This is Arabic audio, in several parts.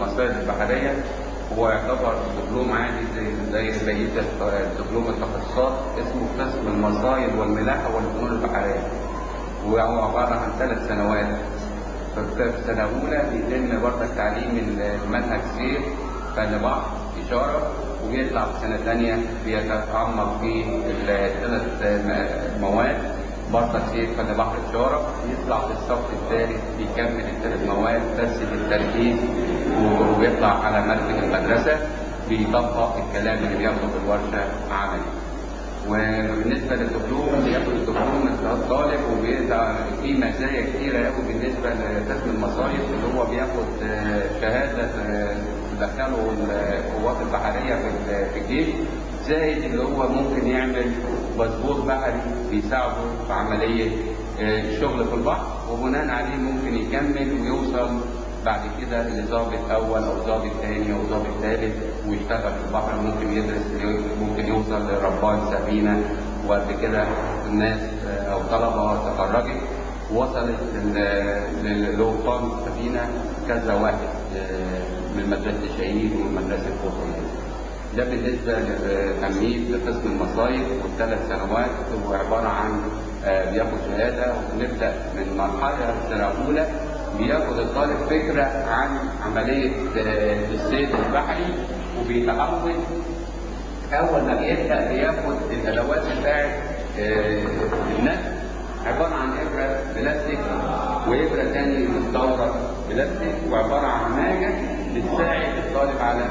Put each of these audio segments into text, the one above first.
المصائد البحرية هو يعتبر دبلوم عادي زي زي بقية دبلوم التخصصات اسمه قسم المصايد والملاحة والفنون البحرية. وهو عبارة عن ثلاث سنوات. في سنة أولى بيتم برضه تعليم المنهج سير فن بحر إشارة وبيطلع في سنة ثانية بيتعمق في الثلاث مواد. برضه سير فن بحر إشارة يطلع في الصف الثالث بيكمل الثلاث مواد بس بالتركيز وبيطلع على مركز المدرسة بيطبق الكلام اللي بياخده في الورشة عملي. وبالنسبة للدبلوم بياخد الدبلوم الطالب وبيبقى في مزايا كتيرة قوي بالنسبة لقسم المصايف اللي هو بياخد شهادة تدخله القوات البحرية في الجيش زائد اللي هو ممكن يعمل باسبور بحري بيساعده في عملية الشغل في البحر. وبناء عليه ممكن يكمل ويوصل بعد كده لضابط اول أو ضابط ثاني أو ضابط ثالث ويشتغل في البحر. ممكن يدرس ممكن يوصل لربان سفينة. وقبل كده الناس أو طلبة تخرجت وصلت لقبطان السفينه كذا واحد من مدرسة الشهيد ومن مدرسة قطر ده بالنسبة لتمهيد لقسم المصايف والثلاث سنوات هو عبارة عن بياخد شهادة ونبدأ من مرحلة السنة الاولى بياخد الطالب فكرة عن عملية الصيد البحري وبيتعود أول ما بيبدأ بياخد الأدوات بتاعت النفس عبارة عن إبرة بلاستيك وإبرة تاني مستورد بلاستيك وعبارة عن ماجة بتساعد الطالب على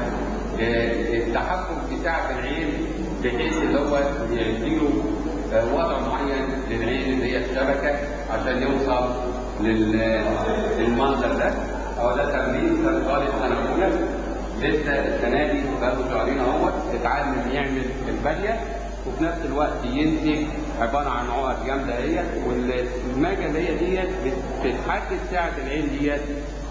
التحكم في سعة العين بحيث اللي هو يديله وضع معين للعين اللي هي الشبكة عشان يوصل للمنظر ده. هو ده تمرين طالب سنه اولى لسه السنة دي بقاله شهرين اهوت اتعلم يعمل الباليه وفي نفس الوقت ينتج عبارة عن عقد جامدة اهيت والماجه اللي هي ديت بتحدد سعه العين ديت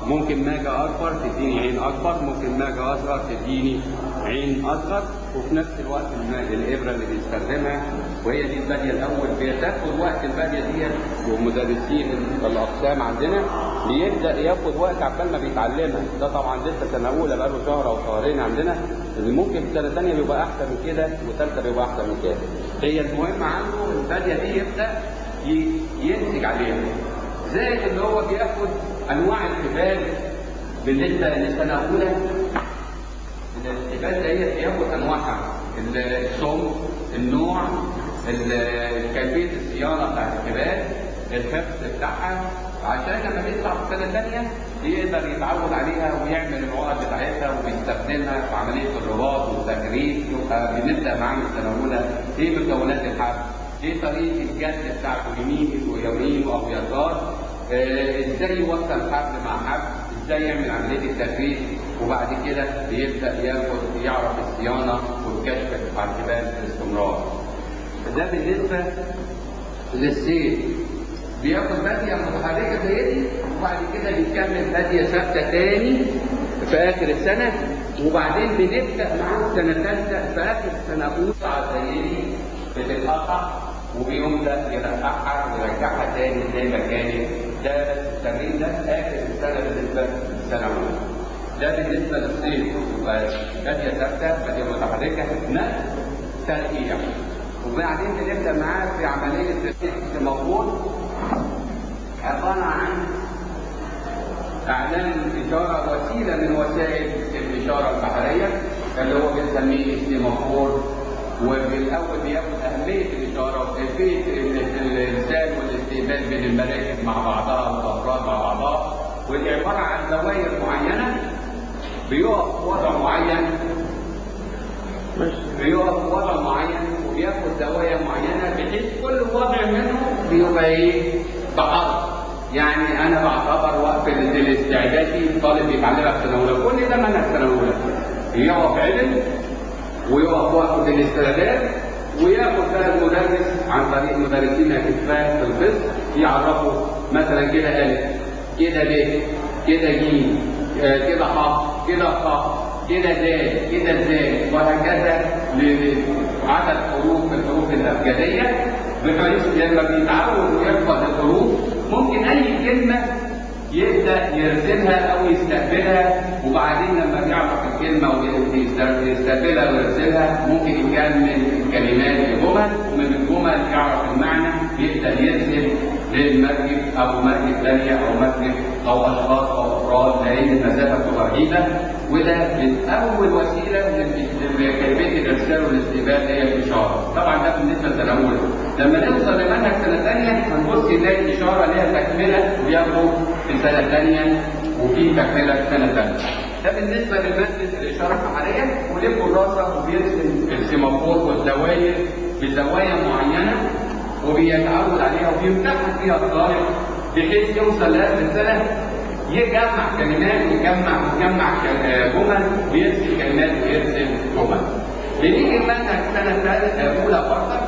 ممكن ماجة أكبر تديني عين أكبر ممكن ماجة أصغر تديني عين أصغر. وفي نفس الوقت الإبرة اللي بيستخدمها وهي دي البادية الأول. بتاخد وقت البادية ديت ومدرسين الأقسام عندنا بيبدأ ياخد وقت عقبال ما بيتعلمها. ده طبعا لسه سنة أولى بقاله شهر أو شهرين عندنا. اللي ممكن في سنة ثانية بيبقى أحسن من كده وثالثة بيبقى أحسن من كده. هي المهم عنده البادية دي يبدأ ينتج عليها. زائد اللي هو بياخد أنواع الحبال بالنسبة للسنه الاولى الحبال ديت بياخد أنواعها. الصم النوع كيفية الصيانه بتاعت الحبال الحفظ بتاعها. عشان لما بيطلع في سنة ثانية يقدر يتعود عليها ويعمل العقد بتاعتها وبيستخدمها في عملية الرباط والتجريد. يبقى بنبدأ معاه من السنة الاولى إيه مكونات الحبل. إيه طريقه الجد بتاعته يمين ويمين يسار آه إزاي يوصل حبل مع حبل إزاي يعمل عملية التفريغ وبعد كده بيبدأ ياخد يعرف الصيانة والكشف بتاع الحبال باستمرار. ده بالنسبة للسير. بياخد بادية متحركة زي دي وبعد كده بيكمل بادية ثابتة تاني في آخر السنة. وبعدين بنبدأ معاه سنة ثالثه في آخر سنة أولى زي دي بتتقطع. وبيبدا يرقعها ويرجعها تاني كانت. ده التمرين ده آخر السنة بالنسبة للسنة الأولى. ده بالنسبة للصيف. باديه ثابته باديه متحركه نقل ترقيع؟ وبعدين بنبدأ معاه في عملية موجود عبارة عن إعلان إشارة وسيلة من وسائل الإشارة البحرية اللي هو بنسميه السيمافور وبالأول بياخد أهمية الإشارة وكيفيه الارسال والاستقبال بين المراكب مع بعضها والأفراد مع بعضها. ودي عبارة عن دوائر معينة بيقف وضع معين. بيقف وضع معين وبياخد زوايا معينة بحيث كل وضع منهم بيبقى إيه؟ بعرض. يعني أنا بعتبر وقت الاستعدادي الطالب بيتعلمها في سنه اولى كل ده منهج سنه اولى يقف عدل ويقف وقت الاستعداد وياخد بقى المدرس عن طريق مدرسين اكفاء في الفصل يعرفوا مثلا كده ألف كده ب كده ج كده ح كده خ كده د كده ز وهكذا لعدد حروف الحروف الأبجدية بحيث لما بيتعود ويحفظ الحروف ممكن أي كلمة يبدأ يرسمها أو يستقبلها وبعدين لما بيعرف الكلمة ويستقبلها ويرسمها ممكن يكمل الكلمات لجمل ومن الجمل يعرف المعنى يبدأ يرسم للمركب أو مركب ثانية أو مركب أو أشخاص أو أفراد لأن المسافة بتبقى بعيده وده من أول وسيلة لكيفيه الإرسال والاستقبال هي الإشارة. طبعا ده بالنسبة لسنه اولى لما نوصل لمنهج سنة ثانية هنبص نلاقي الاشاره ليها تكملة وياخدوا في سنة ثانية وفي تكملة في سنة ثالثه ده بالنسبة لماده الاشاره البحريه وليه كراسة وبيرسم السيمافور والدوائر بزوايا معينة وبيتعود عليها وبيمتحن فيها الطالب بحيث يوصل لاخر السنة يجمع كلمات ويجمع ويجمع جمل ويرسم كلمات ويرسم جمل. بنيجي المنهج سنه ثالثه أولى برضه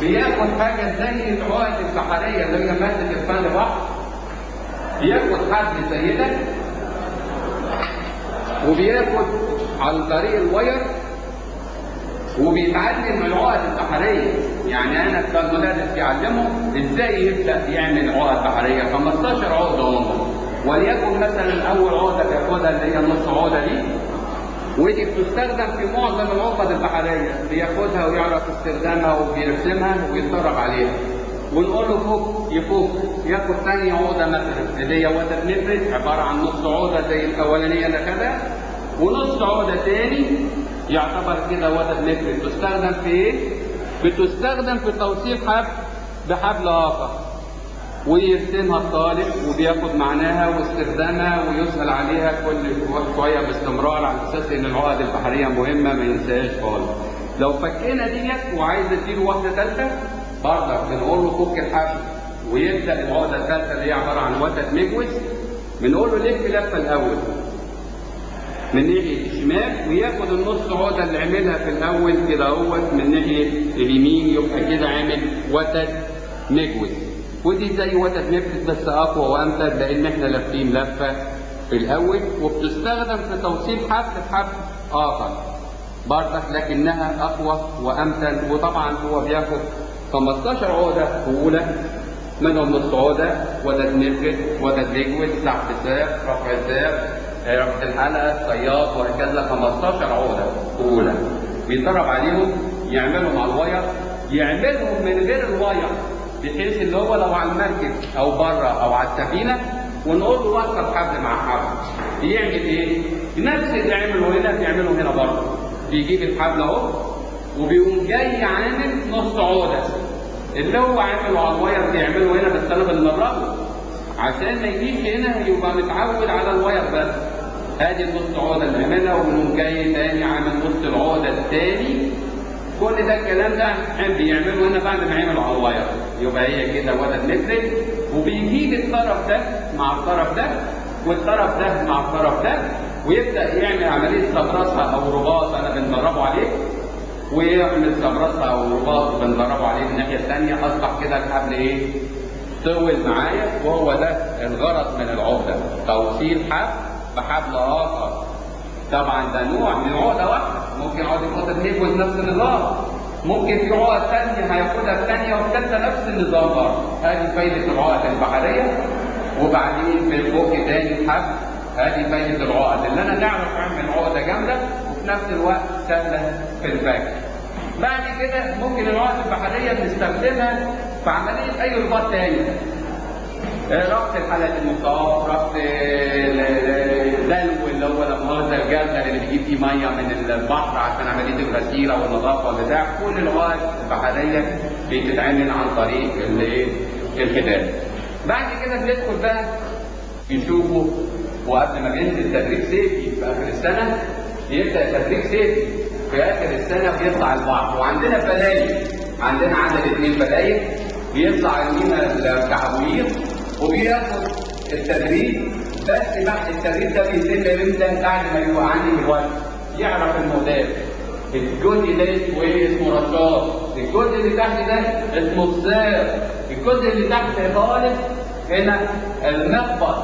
بياخد حاجة زي العقد البحريه اللي هي ماده الفن بحر بياخد حبل سيده وبياخد عن طريق الواير وبيتعلم العقد البحرية. يعني أنا كمدرس بيعلمه إزاي يبدأ يعمل عقد بحرية. 15 عقدة هم وليكن مثلا أول عقدة بياخدها اللي هي النص عقدة دي ودي بتستخدم في معظم العقد البحرية. بياخدها ويعرف استخدامها وبيرسمها ويتدرب عليها. ونقول له فوق يفوق ياخد ثاني عقدة مثلا اللي هي وتر نفرد عبارة عن نص عقدة زي الاولانيه اللي خدها. ونص عقده ثاني يعتبر كده وتر نفرد تستخدم في إيه؟ بتستخدم في توصيل حبل بحبل اخر ويرسمها الطالب وبياخد معناها واستخدامها ويسأل عليها كل شوية باستمرار على أساس إن العقد البحرية مهمة ما ينساهاش خالص. لو فكينا ديت وعايز اديله واحدة ثالثة برضك بنقول له فك الحبل ويبدأ العقدة الثالثة اللي هي عبارة عن وتد مجوز بنقول له لف لفة الأول من ناحية الشمال وياخد النص عقدة اللي عملها في الأول كده أهوت من ناحية اليمين يبقى كده عامل وتد مجوز. ودي زي وتد نفرد بس أقوى وأمتد لأن إحنا لافين لفة في الأول وبتستخدم في توصيل حبل بحبل آخر برضك لكنها أقوى وأمتد وطبعا هو بياخد 15 عقدة أولى منهم نص عقدة وتد نفرد وتد ليكويد سحب ساق رفع ساق رفع الحلقة خياط وهكذا 15 عقدة اولى بيتدرب عليهم يعملهم على ال wire يعملهم من غير ال wire بحيث اللي هو لو على المركب أو بره أو على السفينة ونقول له وصل حبل مع حبل. بيعمل إيه؟ نفس اللي عمله هنا بيعمله هنا برضه. بيجيب الحبل أهو وبيقوم جاي عامل نص عقدة. اللي هو عامله على ال wire بيعمله هنا بس أنا بنمرره عشان ما يجيش هنا يبقى متعود على ال wire بس. ادي النص عقده اللي ويقوم جاي تاني عامل نص العقدة التاني. كل ده الكلام ده بيعمله هنا بعد ما عملوا على الواير يبقى هي كده وتد نفرد وبيجيب الطرف ده مع الطرف ده والطرف ده مع الطرف ده ويبدأ يعمل عملية سبرصه أو رباط. أنا بندربه عليه ويعمل سبرصه أو رباط بندربه عليه من الناحيه الثانية أصبح كده الحبل إيه؟ طول معايا. وهو ده الغرض من العقدة. توصيل حبل بحبل اخر طبعا ده نوع من عقده واحدة ممكن عقده ياخد نيكوز نفس النظام؟ ممكن في عقد ثانية هياخدها الثانية والثالثه نفس النظام برضه هذه فايدة العقد البحرية. وبعدين في الفوق تاني الحبل هذه فايدة العقد. اللي أنا نعرف اعمل عقدة جامدة وفي نفس الوقت سهلة في الفك بعد كده ممكن العقد البحرية بنستخدمها في عملية أي رباط تاني. ربط الحلقة المصاب ربط لما الجردل اللي بيجيب فيه مية من البحر عشان عملية الغسيله والنظافه والبتاع كل العقد البحريه بتتعمل عن طريق؟ الحداد. بعد كده بندخل بقى يشوفوا وقبل ما بينزل تدريب سيفي في آخر السنة يبدأ تدريب سيفي في آخر السنة بيطلع البحر وعندنا بلايق عندنا عدد اثنين بلايق بيطلع المينا الكعبوير وبياخد التدريب بس بعد التدريب ده بيتم إمتى بعد ما يبقى عندي الوقت يعرف الموديل الجزء ده اسمه إيه؟ رشاش الجزء اللي تحت ده اسمه السار الجزء اللي تحت خالص هنا المخبط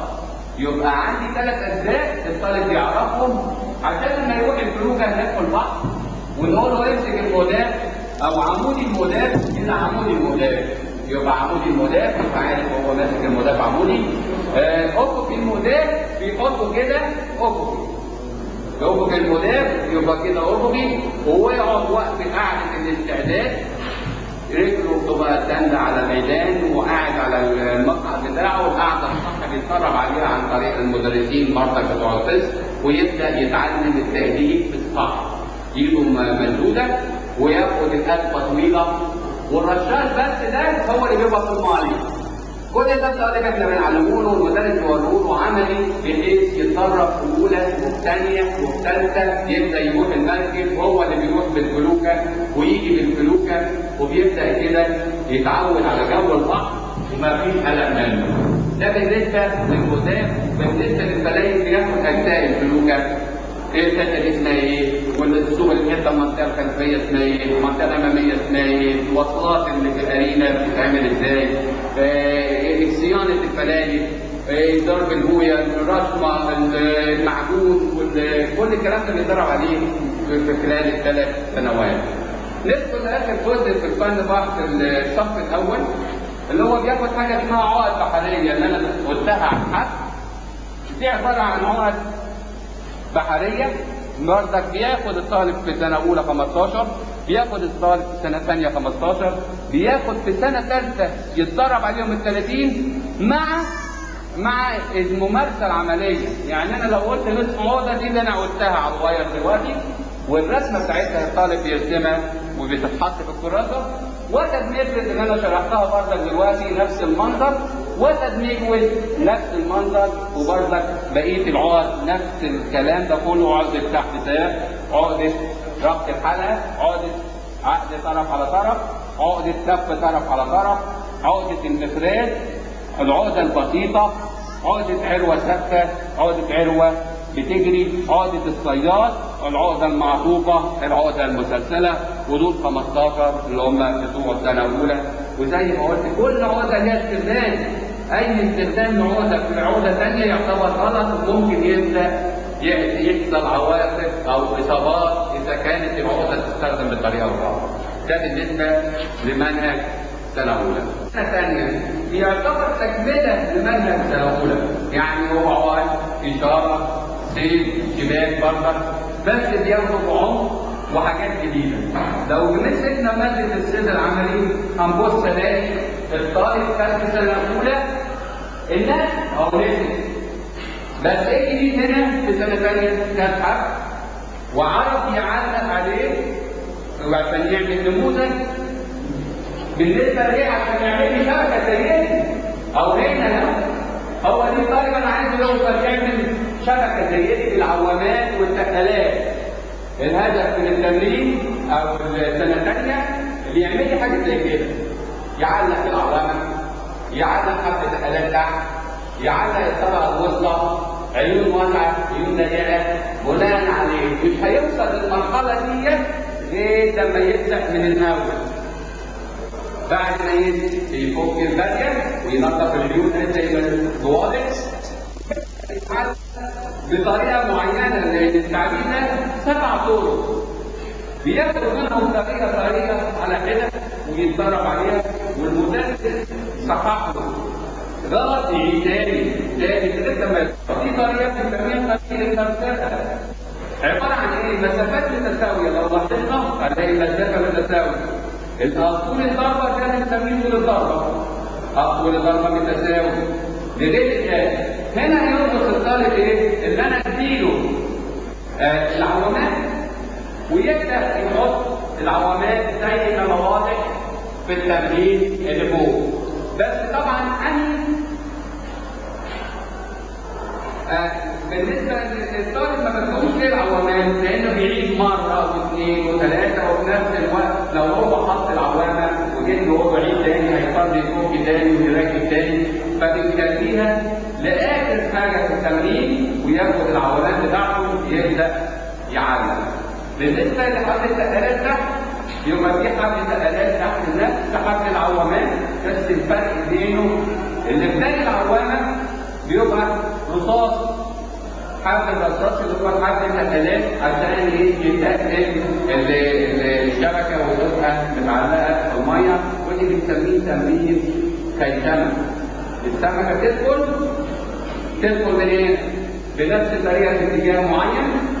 يبقى عندي ثلاث اجزاء الطالب يعرفهم عشان لما يروح الفلوكه هناك في البحر ونقول له امسك الموديل أو عمود الموديل كده عمود الموديل يبقى عمودي المدافع عارف هو ماسك المدافع عمودي افقي المدار بيحطه كده افقي افق المدار يبقى كده افقي ويقعد وقت قعده الاستعداد رجله تبقى تند على الميدان وقاعد على المقعد بتاعه والقعده الصح بيتفرج عليها عن طريق المدرسين برضك بتوع القسم ويبدأ يتعلم التهديد في الصح ايده ممدوده وياخد القلبه طويله والرشاش بس ده هو اللي بيبقى في المعلم كل ده الطالب إحنا بنعلمه له والمدرس يوريه له عملي بحيث يتدرب في أولى وفي ثانية وفي ثالثه يبدأ يروح المركب وهو اللي بيروح بالفلوكة ويجي بالفلوكة وبيبدأ كده يتعود على جو البحر وما فيش قلق منه. ده بالنسبة للقدام بالنسبة للبلايين بياخد أجزاء الفلوكة دي اسمها إيه؟ والاسلوب الحته المنطقة الخلفية اسمها إيه؟ المنطقة الأمامية اسمها إيه؟ الوصلات اللي في الارينا بتتعمل إزاي؟ آه، صيانه الفلاجي آه، ضرب البوية، الرشمه، المعجون، كل الكلام ده بيتدرب عليه في خلال الثلاث سنوات. ندخل آخر جزء في الفن بحث الصف الأول اللي هو بياخد حاجة اسمها عقد بحرية اللي أنا قلتها عن حد دي عباره عن عقد بحرية. برضك بياخد الطالب في سنة أولى 15 بياخد الطالب في سنة ثانية 15 بياخد في سنة ثالثة يتدرب عليهم ال 30 مع مع الممارسة العملية. يعني أنا لو قلت نصف عقده دي اللي أنا قلتها على الواير دلوقتي والرسمة بتاعتها الطالب بيرسمها وبتتحط في الكراسة وتدمير اللي أنا شرحتها برضك دلوقتي نفس المنظر وتدميج نفس المنظر وبرضك بقية العقد نفس الكلام ده كله عقده تحت ساق عقده ربط الحلقة عقده عقد طرف على طرف عقده كف طرف على طرف عقده المفراد العقدة البسيطة عقده عروة ثابتة عقده عروة بتجري عقدة الصياد العقدة المعطوفة العقدة المسلسلة ودول 15 اللي هم بتوع السنة الأولى. وزي ما قلت كل عقدة ليها استخدام. أي استخدام لعقدة في عقدة ثانية يعتبر غلط وممكن يبدأ يحصل عواقب أو إصابات إذا كانت العقدة تستخدم بطريقة غلط ده بالنسبة لمنهج سنة أولى. سنة ثانية يعتبر تكملة لمنهج سنة أولى، يعني هو عوائد إشارة سيف شباك برضك بس بياخدوا بعمق وحاجات جديدة. لو مسكنا مادة السن العملي هنبص نلاقي الطالب خد سنة أولى الناس نسي بس إيه جديد هنا في سنة ثانية كان حق وعرف يعلق عليه وعشان يعمل نموذج بالنسبة ليه؟ عشان يعمل لي شبكه زي دي أو هنا لا هو دي طالب أنا عايز يوصل يعمل شبكة زي دي بالعوامات والتقالات الهدف من التمرين أو السنة الثانية اللي يعمل لي حاجة زي كده. يعلق العوامه يعلق حبه تقالات تحت يعلق الطبقه الوسطى عيون واسعه عيون ضيقه بناء عليه. مش هيوصل للمرحلة دي غير لما يبدا من الأول بعد ما يفك البادية وينظف العيون زي ما الواضح بطريقة معينة لأن التعبير ده سبع طرق. بياخد منهم طريقة طريقة على حدة ويتدرب عليها. والمدرس صحح له غلط يعيد تاني. تاني. لسه في طريقة بنسميها طريقة التمثيل عبارة عن إيه؟ مسافات متساوية لو لاحظنا هنلاقي مسافة متساوية. طول الضربة ده بنسميه طول الضربة. طول الضربة متساوي. لغاية الآن هنا يربط الطالب إيه؟ ان أنا أديله آه العوامات ويبدا يحط العوامات زي ما واضح في التمرين اللي فوق. بس طبعا أنا آه بالنسبة للطالب ما بدهوش ليه العوامات لأنه بيعيد مرة واثنين وثلاثه وفي نفس الوقت لو هو حط العوامة له هو يعيد تاني هيضطر يفك تاني ويركب تاني فبنخليها لآخر حاجة في التمرين وياخد العوامات بتاعته يبدا يعلم. بالنسبة لحبل التقالات تحت يبقى في حبل تقالات تحت نفس حبل العوامات بس الفرق بينه. اللي بتاني العوامة بيبقى رصاص. حبل الرصاص اللي هو حبل التقالات عشان إيه؟ يتاكد الشبكة وجودها متعلقة في الميه ودي بنسميه تمرين كيتمه السمكة تدخل تدخل هنا بنفس في اتجاه معين.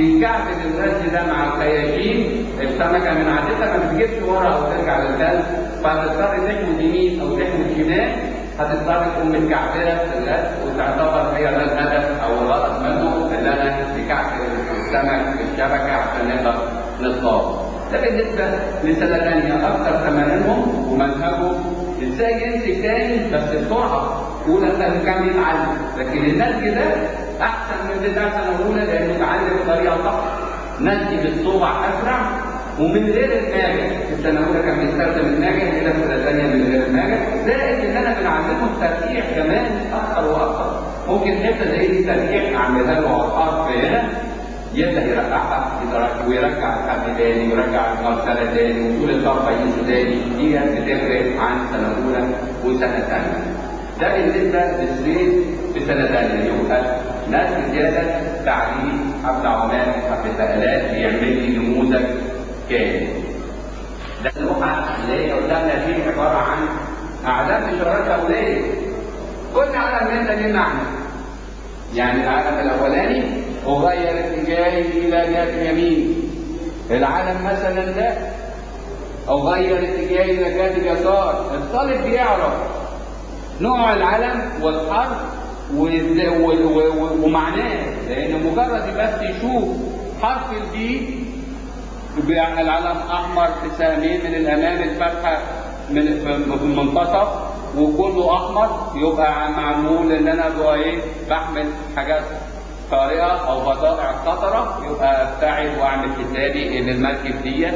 تكعبل الرز ده مع الخياشيم السمكه من عادتها ما بتجيبش ورا أو ترجع للكلب فهتضطر تحمل يمين أو تحمل شمال هتضطر تقوم متكعبلة في الرز وتعتبر هي ده الهدف أو الغرض منه ان أنا تكعبل السمك في الشبكة عشان نقدر نصطاد. ده بالنسبة لسنة ثانية أكثر تمارينهم ومنهجهم إزاي يمسك تاني بس بسرعة. اولى سنه كان يتعلم لكن النسج ده أحسن من بتاع سنه اولى لأنه اتعلم بطريقة صح نسج بالصبع أسرع ومن غير الناجح في السنة الاولى كان بيستخدم الناجح إلى السنة الثانية من غير الناجح زائد إن أنا بنعلمه الترقيع كمان أكثر وأكثر ممكن حتة زي دي ترقيع أعملها له على الأرض هنا يبدا يرقعها ويرجع لحد تاني ويرجع المرسله تاني وطول الضربه ينزل تاني. دي بتفرق عن سنة أولى وسنة ثانية. ده بالنسبة للصيد في سنة ثانية يبقى ناس زياده تعليم حبل عمال حبل سهلات بيعمل لي نموذج كامل. ده اللي هي قدامنا دي عبارة عن اعلام اشارات دوليه. كل علم ده ليه معنى. يعني العلم الأولاني أغير اتجاهي إلى جهة اليمين العلم مثلا ده أغير اتجاهي إلى جهة اليسار الطالب بيعرف نوع العلم والحرف ومعناه لأن مجرد بس يشوف حرف البي العلم أحمر في سهمين من الأمام الفتحة من في المنتصف وكله أحمر يبقى معمول أنا بقى إيه بحمل حاجات طارئة أو بضائع خطرة يبقى أبتعد وأعمل حسابي إن المركب دي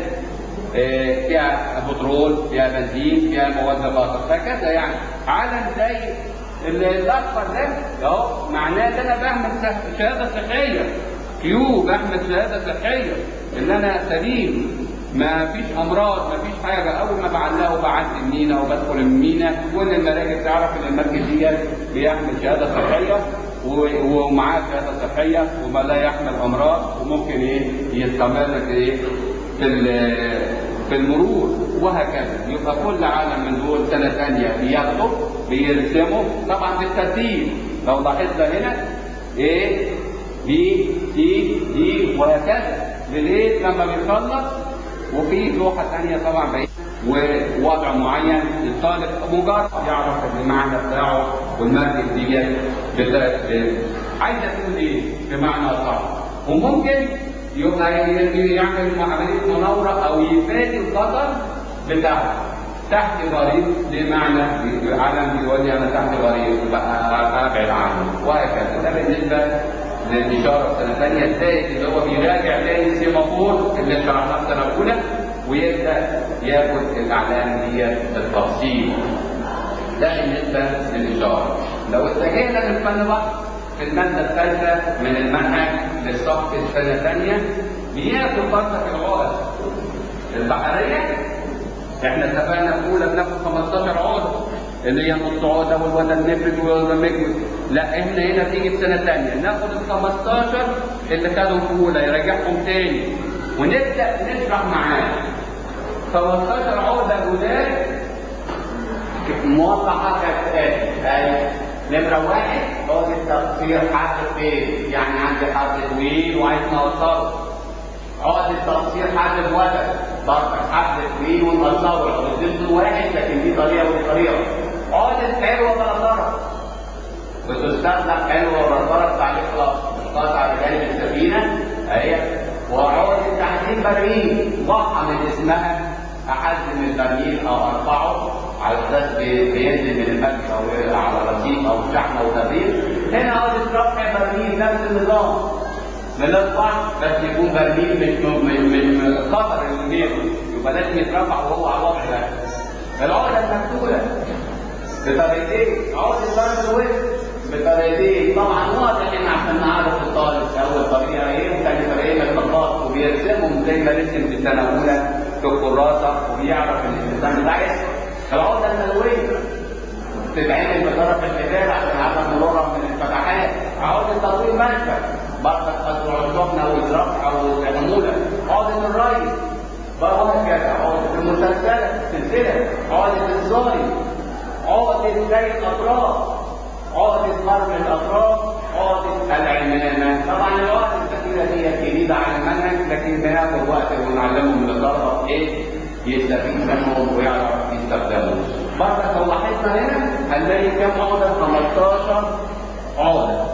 فيها بترول فيها بنزين فيها مواد خطر هكذا يعني. علم زي الاصفر ده أهو معناه إن أنا بعمل شهادة صحية. Q بعمل شهادة صحية. إن أنا سليم. ما فيش أمراض ما فيش حاجة. أول ما بعلقه بعدي المينا وبدخل المينا. كل المراكب تعرف إن المركب دي بيحمل شهادة صحية ومعاه شهادة صحية وما لا يحمل أمراض وممكن إيه يستمر في إيه في في المرور وهكذا. يبقى كل عالم من دول سنة ثانية بياخده. بيرسمه طبعا بالترتيب. لو لاحظنا هنا إيه بي دي دي وهكذا. لغايه لما بيخلص وفي لوحة ثانية طبعا بعيد. ووضع معين الطالب مجرد يعرف المعنى بتاعه والمركب دي عايزة تقول إيه؟ بمعنى صح وممكن يبقى يعمل عمليه مناورة أو يفادي الخطر بتاعه. تحت غريب بمعنى علم بيقول أنا تحت غريب بقى ابعد عنه. وهكذا. ده بالنسبة للإشارة سنه ثانية الثالث اللي هو بيراجع تاني سيمافور اللي شرحناه السنة الأولى ويبدأ ياخد الاعلام دي بالتفصيل. ده بالنسبة للإشارة. لو اتجهنا للفن بقى في المادة الثالثة من المنهج للصف السنة الثانية بياخد برضه في العقد البحرية إحنا اتفقنا في اولى بناخد 15 عقده اللي هي نص عقده والوتد نفرد والمجمد لا إحنا هنا تيجي في سنة ثانية ناخد ال 15 اللي خدهم في اولى يرجعهم تاني. ونبدأ نشرح معاه. 15 عقده جداد موضحه كالتالي اي نمرة واحد عقده تقصير حرف فين؟ يعني عندي حرف طويل وعايز نوصله. عقده تقصير حرف برضه حرف طويل ونوصله الضد واحد لكن دي طريقة ودي طريقة. عقده حلوة ولا بتستخدم حلوة ولا طرف تعليق خلاص قطع بجانب السفينة. أهي وعقده تحسين برميل واضحه من اسمها. احزم البرميل أو أرفعه. على أساس بينزل من المركب أو على رصيف أو شحن أو تبريد. هنا عاوز رفع برميل نفس النظام. بنرفع بس يكون برميل مش من خطر الميل يبقى لازم يترفع وهو على الوضع ده العقدة المفتوله بطريقتين. عقدة ضرب الوسط. بطريقتين. طبعا واضح ان عشان نعرف الطالب اول طريقه إيه وثاني طريقه الخطاط وبيرسمهم زي ما رسم في السنة الأولى. في الكراسه وبيعرف إن الإنسان ده عايز. العقدة المنويه تتعمل بطرف الحبال عشان عدم مرورها من الفتحات. عقدة تطويل مركب برضك قدر السخنه والرفع والحموله عقده الري وهكذا عقده المسلسله سلسلة عقده الظالم عقده زي الأطراف. عقدة قرن الأطراف. عقدة العمامة طبعا العقد الكثيرة دي جديدة على المنهج لكن بناخد وقت ونعلمهم للطلبة إيه؟ يستفيد منهم ويعرف يستخدمهم برضه لو لاحظنا هنا هنلاقي كام عقدة 15 عقدة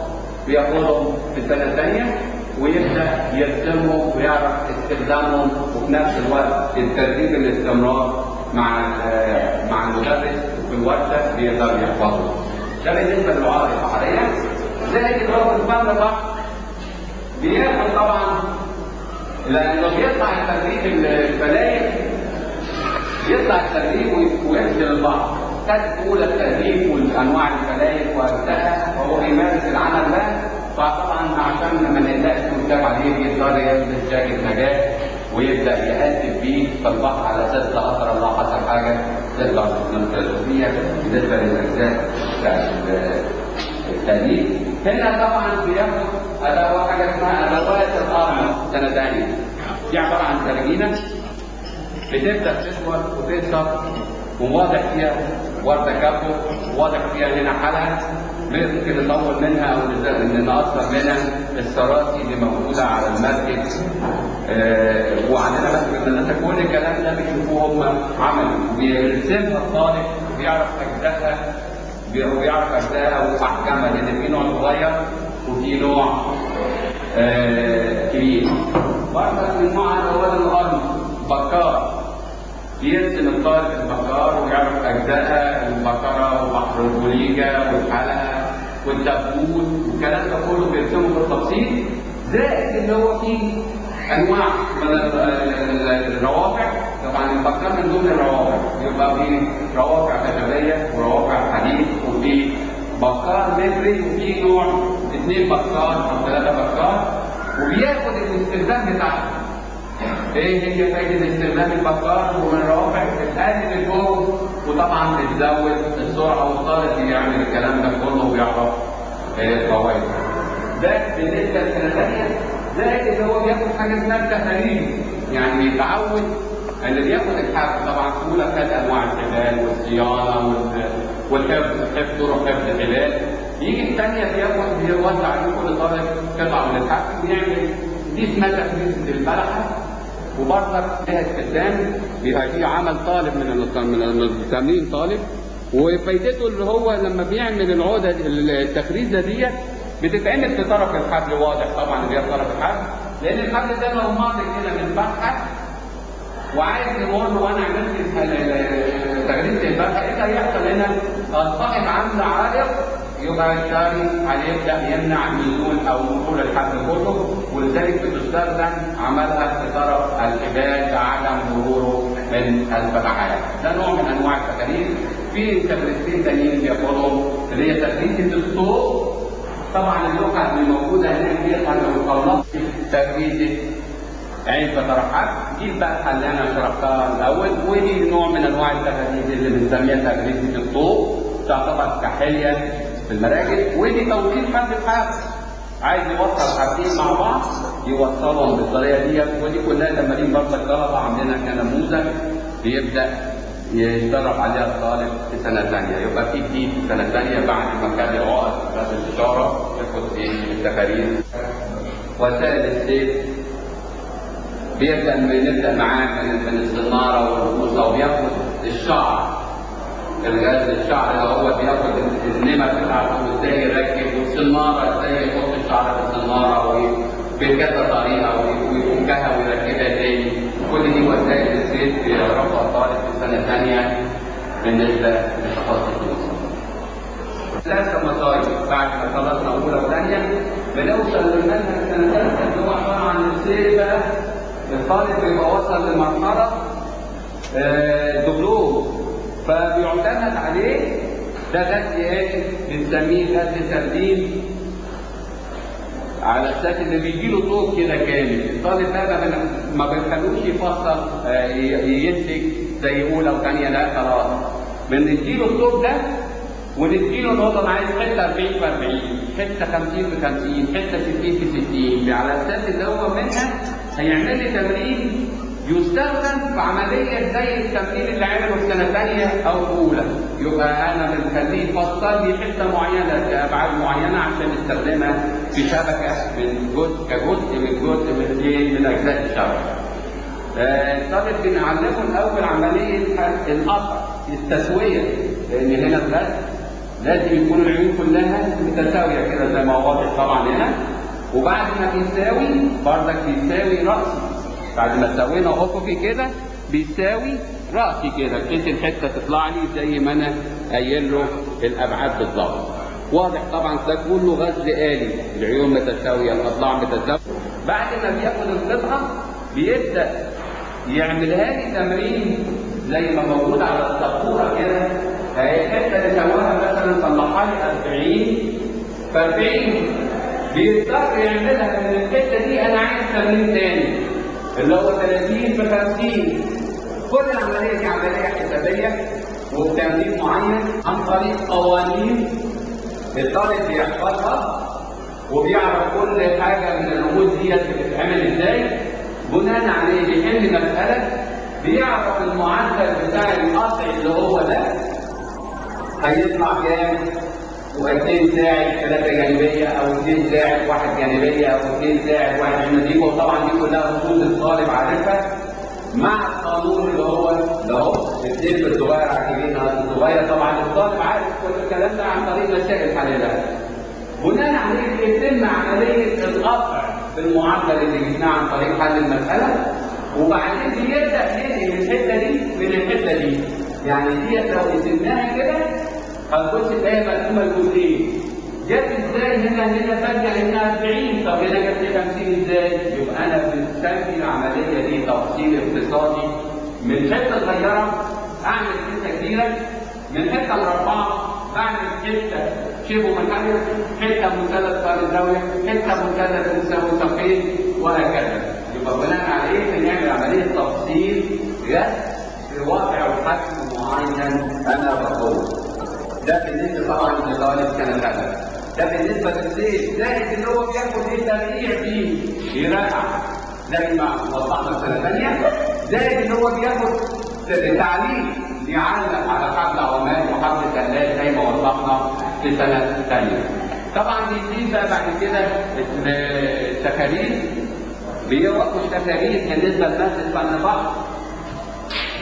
بياخدهم في السنة الثانية ويبدأ يرسمهم ويعرف استخدامهم وفي نفس الوقت التدريب الاستمرار مع مع المدرس في الورشه بيقدر يحفظه. ده بالنسبة للعقد البحريه زائد الرجل فن البحر بياخد طبعا لأنه بيطلع التدريب الفلايح يطلع التدريب وينزل البحر خد اولى التدريب والأنواع الفلايح واجزائها وهو بيمارس العمل ده. فطبعا عشان ما نقلقش ونتابع عليه بيقدر يلبس جاكيت نجاه ويبدأ يقدم بيه في البحر على أساس لا قدر الله حصل حاجة. تقدر فيها بالنسبة للاجزاء بتاعت التأليف. هنا طبعا بياخد ادوات حاجة اسمها ادوات سنه ثانية دي عبارة عن ترجينه بتبدأ تسود وتكسر. وواضح فيها ورده كابو واضح فيها هنا حلقه ممكن نطول منها أو نقصر منها السراسي اللي موجودة على المركب آه وعندنا مثلا كل الكلام ده بيشوفوه هم عملوا. بيرسمها الطالب بيعرف أجزائها وبيعرف أجزائها وأحكامها. لأن في نوع صغير وفي نوع آه كبير. برضه من نوع الأول الأرض بكار. يرسم الطالب البقار ويعرف اجزائها البقرة وبحر البوليجا والحلقة والتبوت والكلام ده كله بيرسمه بالتفصيل زائد اللي هو فيه أنواع من الروافع. طبعا البقار من ضمن الروافع. يبقى في روافع خشبية وروافع حديد وفي بقار متري وفي نوع اثنين بقار أو ثلاثة بقار وبياخد الاستخدام بتاعهم إيه هي فايدة استخدام البقار ومن روافع بتقلل الجهد وطبعا بتزود السرعة والطالب بيعمل الكلام ده كله وبيعرف الفوائد. ده بالنسبة لسنه ثانية زائد اللي هو بياخد حاجة اسمها التهريب يعني بيتعود اللي بياخد الحفظ طبعا سهوله خد أنواع الحبال والصيانة والحفظ حفظ طرق حفظ الحبال يجي الثانية بياخد بيوزع عليه كل طالب قطعه من الحفظ بيعمل دي اسمها تخليص البلحة وبرضك فيها استخدام بيبقى في عمل طالب من من التمرين طالب وفايدته اللي هو لما بيعمل العقدة التخريزه ديت بتتعمل في طرف الحبل واضح طبعا اللي هي طرف الحبل لأن الحبل ده لو ماضي كده من فتحه وعايز يمر وأنا عملت تغريزه الفتحه إيه اللي هيحصل هنا؟ اصبحت عامله عالق يبقى الشاري هيبدا يمنع نزول أو مرور الحبل كله ولذلك بتستخدم عملها في طرف الحبال لعدم مروره من الفتحات ده نوع من أنواع التكاليف في تدريسين تانيين بياخدهم اللي هي تدريسه الصوت طبعا اللغة اللي موجودة هناك دي أنا لو خلصت تدريسه عين فترحات. دي بقى اللي أنا شرحتها الأول. ودي نوع من أنواع التكاليف اللي بنسميها تدريسه الصوت تعتبر كحلية في المراكز ودي توصيل حد الحبل عايز يوصل حاجتين مع بعض يوصلهم بالطريقة ديت ودي كلها تمارين برضه الطلبه عندنا كنموذج بيبدأ يتدرب عليها الطالب في سنة ثانية يبقى في جديد في سنة ثانية بعد ما كان يقعد في الإشارة. ياخد إيه التقارير وسائل السيف بيبدأ نبدا معاه من الصناره والرقوصه وبياخد الشعر. الغاز الشعر اللي هو بياخد النمر بتاعته وازاي يركب والصناره إزاي يحط الشعر في الصناره بكذا طريقة ويفكها ويركبها تاني. كل دي وسائل الزيت بيعرفها الطالب في سنة ثانية بالنسبة لتخصص ثلاثة مصايب بعد ما خلصنا أولى وثانية. بنوصل للمنهج سنة ثالثة اللي هو عبارة عن السير بقى الطالب بيبقى وصل لمرحلة دبلوم. فبيعتمد عليه ده غسل إيه؟ بنسميه غسل ترديد على أساس إن بيجي له صوت كده كامل، الطالب ده ما بنخلوش يفصل ينتج زي أولى وثانيه لا خلاص. بنديله الصوت ده ونديله نقطة أنا عايز حتة 40 في 40 حتة 50 في 50 حتة 60 في 60 على أساس إن هو منها هيعمل لي تمرين يستخدم في عملية زي التمرين اللي عمله في سنة ثانية أو أولى. يبقى أنا بنخليه يفصل لي حتة معينة بأبعاد معينة عشان نستخدمها في شبكة من جزء كجزء من جزء من إيه من أجزاء الشبكة. آه، الطالب بنعلمه الأول عملية القطع التسوية لأن هنا الرسم لازم يكون العيون كلها متساوية كده زي ما هو واضح طبعا هنا. وبعد ما بيساوي بردك بيساوي رأسي. بعد ما سوينا افقي كده بيساوي رأسي كده. بحيث الحته تطلع لي زي ما أنا قايل له الأبعاد بالظبط واضح طبعا ده كله غزل آلي. العيون متساوية الأضلاع متساوية. بعد ما بياخد القطعه بيبدأ يعملها لي تمرين زي ما موجود على السبوره كده. هي الحته اللي سواها مثلا صلحها لي 40 ف 40 بيضطر يعملها من الحتة دي. أنا عايز تمرين تاني. اللي هو 30 في 50 كل العملية دي عملية حسابية وبتمرين معين عن طريق قوانين الطالب بيحفظها وبيعرف كل حاجة من الرموز ديت بتتعمل إزاي. بناء عليه بيحل مسألة بيعرف المعدل بتاع القطع اللي هو ده هيطلع كام. واثنين ساعد ثلاثة جانبية أو اثنين ساعد واحد جانبية أو اثنين ساعد واحد جانبية. وطبعا دي كلها رموز الطالب عارفها. مع القانون اللي هو اللي هو الاثنين الصغير عاجبين الصغير طبعا. الطالب عارف كل الكلام ده عن طريق مسائل حللها بناء عليه بيتم عملية القطع بالمعدل اللي جبناه عن طريق حل المسألة. وبعدين بيبدأ ينقل الحتة دي من الحتة دي. يعني ديت لو قسمناها كده هنبص تلاقي مقسومه لجزئين جت إزاي هنا؟ هنا فجأة إنها 40 طب هنا جت لي 50 إزاي؟ يبقى أنا بنسمي العملية دي تفصيل اقتصادي. من حتة صغيرة أعمل حتة كبيرة. من حتة مربعه بعمل حتة شبه محرر حتة مثلث صار زاوية. حتة مثلث مساوي ساقين وهكذا. يبقى بناء عليه بنعمل عملية تفصيل جت في واقع وحجم معين أنا بقوله. ده بالنسبة طبعا لطالب سنه ثالثه ده بالنسبة للسيف زائد اللي هو بياخد إيه؟ ترقيع فيه. يراجع زي ما وضحنا في سنة ثانية زائد اللي هو بياخد تعليم يعلق على حبل عمان وحبل ثلاث زي ما وضحنا في سنة ثانية طبعا بيزيد بقى بعد كده التكاليف. بيوقفوا التكاليف بالنسبة لماده فن بعض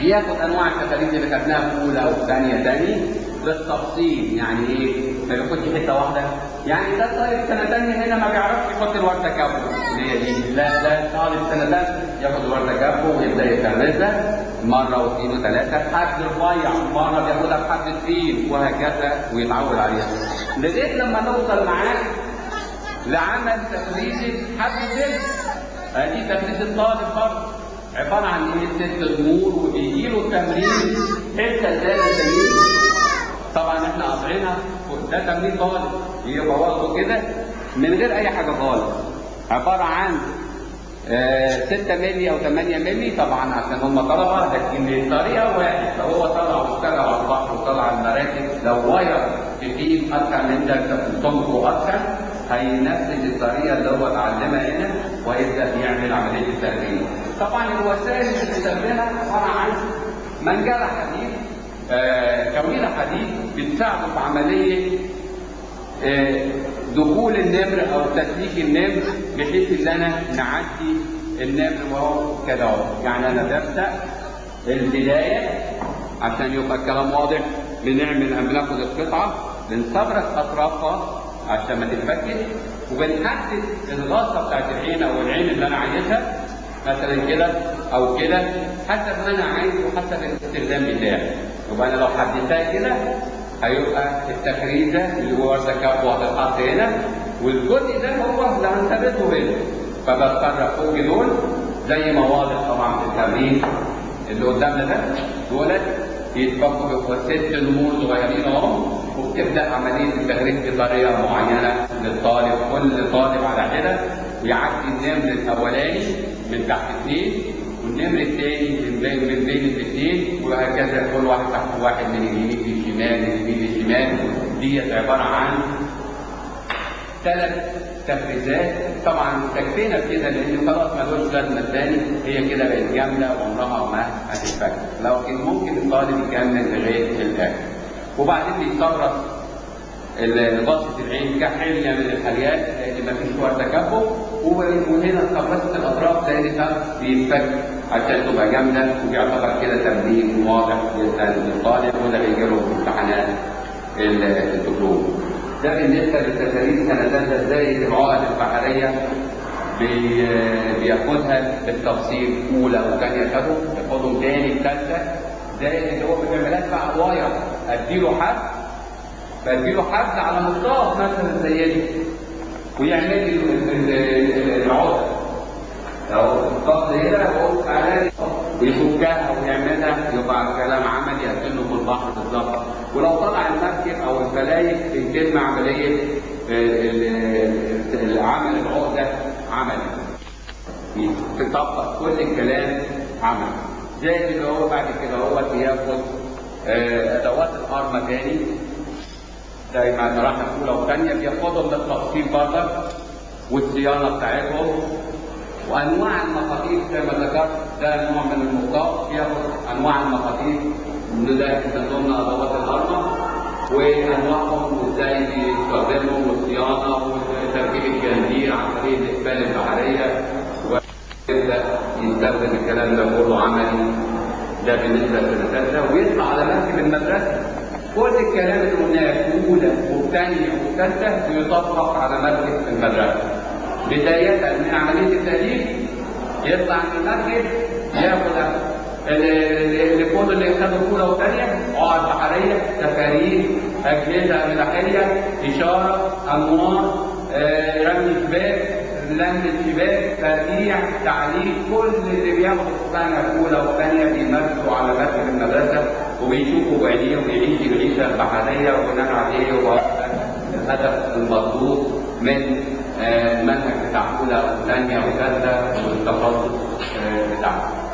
بياخد أنواع التكاليف اللي خدناها في أولى أو ثانية تاني. بالتفصيل. يعني إيه؟ ما بياخدش حتة واحدة. يعني ده طالب سنة ثانية هنا ما بيعرفش يحط الورده كابو اللي هي دي لا ده طالب سنة ثانية ياخد الورده كابو ويبدأ يفرزها مرة واثنين وثلاثة لحد رفيع. مرة بياخدها بحد تقيل وهكذا ويتعود عليها. لغاية لما نوصل معاه لعمل تفريزه حد سلك أدي تفريز الطالب برضه. عبارة عن إيه؟ ست امور وبيجي له التمرين حتة زي الزميل طبعا إحنا قاطعينها. ده تمرين طالب يبقى واخده كده من غير أي حاجة خالص. عبارة عن آه 6 مللي أو 8 مللي طبعا عشان هم طلبة لكن الطريقة واحد لو هو طلع واشتغل على البحر وطلع على المراكب. لو wire في فيل اتخن من ده سمكه اتخن هينفذ الطريقة اللي هو اتعلمها هنا ويبدأ يعمل عملية التركيب. طبعا الوسائل اللي بنستخدمها عبارة عن منجلة حديد. آه كويله حديد بتساعده في عملية آه دخول النمر أو تسليك النمر بحيث إن أنا نعدي النمر وهو كده يعني أنا ببدا البداية عشان يبقى الكلام واضح بنعمل بناخد القطعة بنصبرك اطرافها عشان ما تتفكك. وبنحدد الغاصة بتاعت العين أو العين اللي أنا عايزها مثلا كده أو كده حسب ما أنا عايز وحسب الاستخدام بتاعي. يبقى أنا لو حددتها كده هيبقى التفريزه اللي هو الذكاء هتتحط هنا والجزء ده هو اللي هنثبته هنا. فبضطر فوق دول زي ما واضح طبعا في التمرين اللي قدامنا ده. دولت بيبقوا ست نمور صغيرين أهو وبتبدأ عملية التغريف بطريقة معينة للطالب. كل طالب على حده ويعدي النمر الأولاني من تحت اثنين والنمر الثاني من بين الاثنين وهكذا كل واحد تحت واحد من اليمين للشمال من اليمين للشمال ديت عبارة عن ثلاث تفريزات. طبعا تكفينا بكده لأن خلاص ملوش لازمة تاني. هي كده بقت جامدة وعمرها ما هتتفك. لكن ممكن الطالب يكمل لغاية الآخر. وبعدين بيتصرف بسط العين كحلية من الحليات لأن مفيش وقت تكبر وهنا قبسه الأطراف لأن بيتفك. عشان تبقى جامده وبيعتبر كده تمرين واضح جدا للطالب وده بيجي له في امتحانات الدبلوم. ده بالنسبة للتدريس سنة ثالثه إزاي العقد البحرية بي- بياخدها بالتفصيل أولى وثانيه خدهم ياخدهم تاني ثالثه زي اللي هو بيعملها بقى wire أديله حد بديله حبل على مطاط مثلا زي دي. ويعمل لي ال- ال- العقد. لو الضغط هنا بقول تعالى ويفكها ويعملها يبقى كلام عملي اكنه في البحر بالظبط. ولو طلع المركب أو الفلايك بيتم عملية ال- ال- عمل العقدة عملي. تطبق كل الكلام عملي. زي اللي هو بعد كده هو بياخد آه، أدوات الارمه تاني. زي ما راح اولى وثانيه بياخدهم بالتفصيل برضه والصيانة بتاعتهم. وأنواع المخاطيف زي ما ذكرت ده نوع من المخاط بياخد أنواع المخاطيف من ده من ضمن أدوات الارمه وأنواعهم وازاي بيستخدموا والصيانة وتركيب الجنزير عن طريق الاقبال البحرية. ويبدا يستخدم الكلام ده كله عملي؟ ده بالنسبة الثالثه ويطلع على مركب المدرسة. كل الكلام اللي قلناه في أولى والثانيه والثالثه بيطبق على مركب المدرسة. بداية من عملية التاليف يطلع من المركب ياخد الكود اللي خده اولى وثانيه عقد بحرية تفاريغ أجهزة ملاحيه إشارة أنوار آه، رمي شباك لم الشباك ترجيع تعليق كل اللي بياخدوا في سنه اولى وثانيه بيمارسوا على مركب المدرسة وبيشوفوا بعينيهم ويعيشوا العيشة البحرية وبناء عليه هو الهدف المطلوب من آه، المنهج بتاع اولى وثانيه وثالثه والتخصص آه، بتاعها.